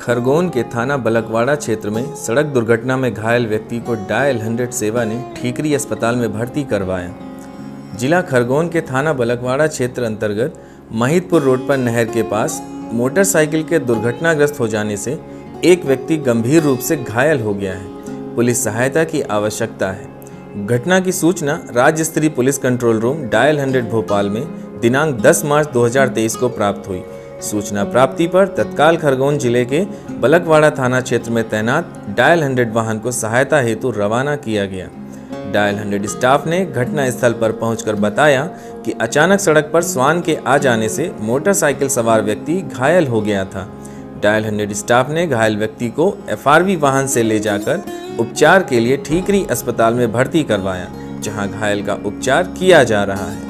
खरगोन के थाना बलकवाड़ा क्षेत्र में सड़क दुर्घटना में घायल व्यक्ति को डायल हंड्रेड सेवा ने ठीकरी अस्पताल में भर्ती करवाया। जिला खरगोन के थाना बलकवाड़ा क्षेत्र अंतर्गत महितपुर रोड पर नहर के पास मोटरसाइकिल के दुर्घटनाग्रस्त हो जाने से एक व्यक्ति गंभीर रूप से घायल हो गया है। पुलिस सहायता की आवश्यकता है। घटना की सूचना राज्य स्तरीय police control room dial hundred Bhopal में दिनांक 10 मार्च 2023 को प्राप्त हुई। सूचना प्राप्ति पर तत्काल खरगोन ज़िले के बलकवाड़ा थाना क्षेत्र में तैनात डायल हंड्रेड वाहन को सहायता हेतु रवाना किया गया। डायल हंड्रेड स्टाफ ने घटना स्थल पर पहुंचकर बताया कि अचानक सड़क पर स्वान के आ जाने से मोटरसाइकिल सवार व्यक्ति घायल हो गया था। डायल हंड्रेड स्टाफ ने घायल व्यक्ति को एफआरवी वाहन से ले जाकर उपचार के लिए ठीकरी अस्पताल में भर्ती करवाया, जहाँ घायल का उपचार किया जा रहा है।